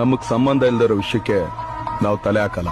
ನಮಗ್ ಸಂಬಂಧ ಇಲ್ದಿರೋ ವಿಷಯಕ್ಕೆ ನಾವು ತಲೆ ಹಾಕಲ್ಲ.